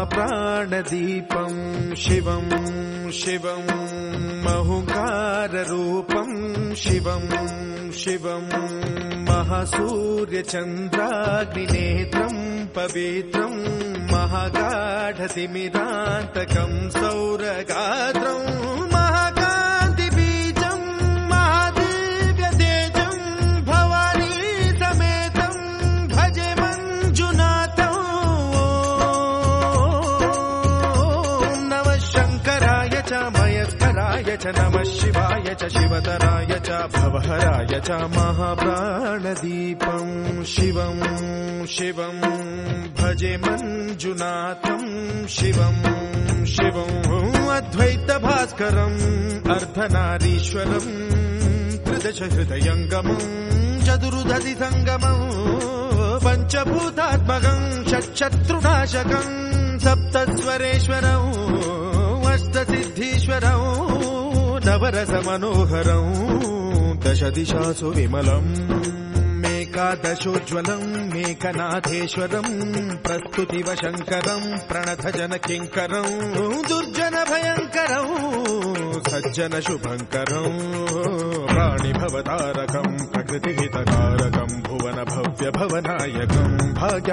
महाप्राणदीपम् शिवम् शिवम् महुकाररूपम् शिवम् शिवम् महासूर्यचन्द्राग्निनेत्रम् पवित्रम् महागाढतिमिरान्तकम् सौरगात्रम् मयस्कराय च नमः शिवाय च शिवतराय च भवहराय च महाप्राणदीपम् शिवम् शिवम् भजे मञ्जुनाथम् शिवम् शिवम् अद्वैतभास्करम् अर्धनारीश्वरम् त्रिदश हृदयङ्गमम् चतुर्दधि सङ्गमम् पञ्चभूतात्मकम् षट्शत्रुनाशकम् अष्टसिद्धीश्वरम् नवरसमनोहरम् दश दिशासु विमलम् मेकादशोज्ज्वलम् मेकनाथेश्वरम् प्रस्तुतिव शङ्करम् प्रणथ जन किङ्करम् दुर्जन भयङ्करम् सज्जन शुभङ्करम् प्राणिभवतारकम् प्रकृतिहितकारकम् भुवन भव्य भवनायकम् भाग्य